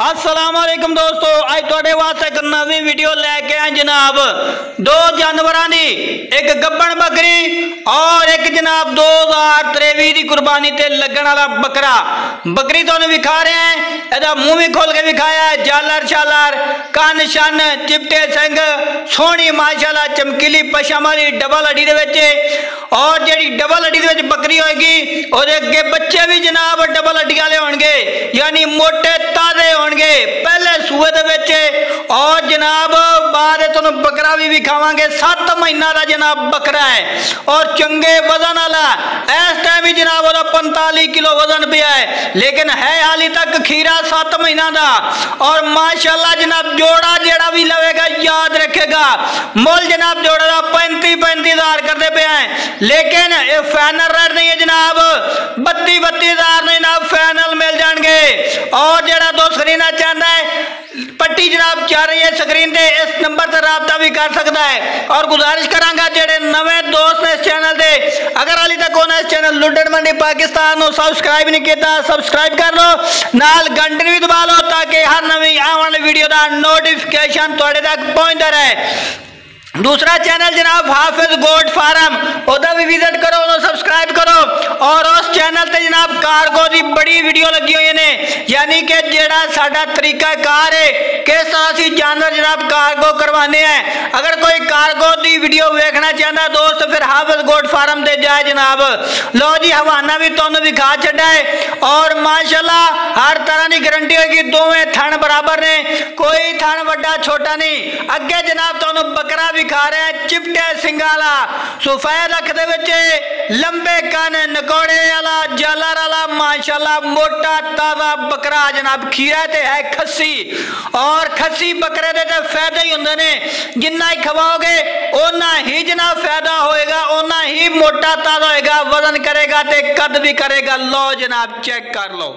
ਅਸਲਾਮੁਅਲੈਕਮ ਦੋਸਤੋ ਅੱਜ ਤੁਹਾਡੇ ਵਾਸਤੇ ਇੱਕ ਨਵੀਂ ਵੀਡੀਓ ਲੈ ਕੇ ਆਏ ਜਨਾਬ ਦੋ ਜਾਨਵਰਾਂ ਦੀ ਇੱਕ ਗੱਬਣ ਬੱਕਰੀ ਔਰ ਇੱਕ ਜਨਾਬ 2023 ਦੀ ਕੁਰਬਾਨੀ ਤੇ ਲੱਗਣ ਵਾਲਾ ਬੱਕਰਾ ਬੱਕਰੀ ਤੁਹਾਨੂੰ ਵਿਖਾ ਰਹੇ ਹਾਂ ਇਹਦਾ ਮੂੰਹ ਵੀ ਖੋਲ ਕੇ ਵਿਖਾਇਆ ਜਾਲਰ ਸ਼ਾਲਰ ਕੰਨ ਸ਼ਨ ਚਿਪਟੇ ਸਿੰਘ ਸੋਹਣੀ ਮਾਸ਼ਾਅੱਲਾ ਚਮਕੀਲੀ ਪਸ਼ਾਮਾ ਦੀ ਡਬਲ ਅੜੀ ਦੇ ਵਿੱਚ ਔਰ ਜਿਹੜੀ ਡਬਲ ਅੜੀ ਦੇ ਵਿੱਚ ਬੱਕਰੀ ਹੋਏਗੀ ਉਹਦੇ ਅੱਗੇ ਬੱਚੇ ਵੀ ਜਨਾਬ ਡਬਲ ਅੱਡੀ ਵਾਲੇ ਹੋਣਗੇ ਯਾਨੀ ਮੋਟੇ ਤਾਜ਼ੇ ਹੋਣਗੇ ਪਹਿਲੇ ਸੂਏ ਦੇ ਵਿੱਚ ਔਰ ਜਨਾਬ ਬਾਅਦ ਤੁਹਾਨੂੰ ਬੱਕਰਾ ਵੀ ਵਿਖਾਵਾਂਗੇ 7 ਮਹੀਨਾ ਦਾ ਜਨਾਬ ਬੱਕਰਾ ਹੈ ਔਰ ਚੰਗੇ ਵਜ਼ਨ ਵਾਲਾ ਇਸ ਟਾਈਮ ਹੀ ਜਨਾਬ ਉਹਦਾ 45 ਕਿਲੋ ਵਜ਼ਨ ਪਿਆ ਹੈ ਲੇਕਿਨ ਹੈ ਹਾਲੀ ਤੱਕ ਖੀਰਾ 7 ਮਹੀਨਾ ਦਾ ਔਰ ਮਾਸ਼ਾਅੱਲਾ ਜਨਾਬ ਜੋੜਾ ਜਿਹੜਾ ਵੀ ਲਵੇਗਾ ਯਾਦ ਰੱਖੇਗਾ ਮੁੱਲ ਜਨਾਬ ਜੋੜਾ ਦਾ 35 35000 ਕਰਦੇ ਪਿਆ ਹੈ ਲੇਕਿਨ ਇਹ ਫਾਈਨਲ ਔਰ ਜਿਹੜਾ ਦੋ ਸਕਰੀਨਾਂ ਚਾਹੁੰਦਾ ਹੈ ਪੱਟੀ ਜਨਾਬ ਚੱਲ ਰਹੀ ਹੈ ਸਕਰੀਨ ਤੇ ਇਸ ਨੰਬਰ ਤੇ ਰਾਬਤਾ ਵੀ ਕਰ ਸਕਦਾ ਹੈ ਔਰ ਗੁਜ਼ਾਰਿਸ਼ ਕਰਾਂਗਾ ਜਿਹੜੇ ਨਵੇਂ ਦੋਸਤ ਨੇ ਇਸ ਚੈਨਲ ਦੇ ਅਗਰ ਹਾਲੇ ਤੱਕ ਉਹਨਾਂ ਇਸ ਚੈਨਲ ਲੁੱਟਣ ਮੰਡੀ ਪਾਕਿਸਤਾਨ ਨੂੰ ਸਬਸਕ੍ਰਾਈਬ ਨਹੀਂ ਕੀਤਾ ਸਬਸਕ੍ਰਾਈਬ ਕਰ ਲਓ ਨਾਲ ਘੰਟੀ ਵੀ ਦਬਾ ਲਓ ਤਾਂ ਕਿ ਹਰ ਨਵੀਂ ਆਉਣ ਵਾਲੀ ਵੀਡੀਓ ਦਾ ਨੋਟੀਫਿਕੇਸ਼ਨ ਤੁਹਾਡੇ ਤੱਕ ਪਹੁੰਚਦਾ ਰਹੇ दूसरा चैनल जनाब हाफिज गोट फार्म ਉਹਦਾ ਵੀ ਵਿਜ਼ਿਟ ਕਰੋ ਉਹਨੂੰ ਸਬਸਕ੍ਰਾਈਬ ਕਰੋ ਔਰ ਉਸ ਚੈਨਲ ਤੇ ਜਨਾਬ ਕਾਰਗੋ ਦੀ ਬੜੀ ਵੀਡੀਓ ਲੱਗੀ ਹੋਈ ਨੇ ਯਾਨੀ ਕਿ ਜਿਹੜਾ ਸਾਡਾ ਤਰੀਕਾ ਕਾਰ ਹੈ ਕਿਸ ਤਰ੍ਹਾਂ ਅਸੀਂ ਜਾਨਵਰ ਜਨਾਬ ਕਾਰਗੋ ਕਰਵਾਉਂਦੇ ਆ ਅਗਰ ਕੋਈ ਕਾਰਗੋ ਦੀ ਵੀਡੀਓ ਵੇਖਣਾ ਚਾਹੁੰਦਾ ਦੋਸਤ ਫਿਰ ਹਾਫਿਜ਼ ਗੋਟ ਫਾਰਮ ਤੇ ਜਾਏ ਜਨਾਬ ਲੋ ਜੀ ਹਵਾਨਾ ਵੀ ਤੁਹਾਨੂੰ ਵਿਖਾ ਛੱਡਾ ਹੈ ਔਰ ਮਾਸ਼ਾਅੱਲਾ ਹਰ ਤਰ੍ਹਾਂ ਦੀ ਗਾਰੰਟੀ ਹੋਏਗੀ ਦੋਵੇਂ ਥਣ ਬਰਾਬਰ ਨੇ ਕੋਈ ਥਣ ਵੱਡਾ ਛੋਟਾ ਨਹੀਂ ਅੱਗੇ ਜਨਾਬ ਤੁਹਾਨੂੰ ਬੱਕਰਾ ਵਿਖਾ ਰਿਹਾ ਚਿਪਟੇ ਸਿੰਘਾਂ ਵਾਲਾ ਸਫੈਦ ਅੱਖ ਦੇ लंबे काने नकोड़े अला जलर अला माशाल्लाह मोटा ताज़ा बकरा जनाब खीरा ते है खसी और खसी बकरे दे ते फ़ायदा ही हुंदे ने। जिन्ना ही खवाओगे ओना ही जनाब फ़ायदा होएगा ओना ही मोटा ताज़ा होएगा, वज़न करेगा ते कद भी करेगा। लो जनाब, चेक कर लो।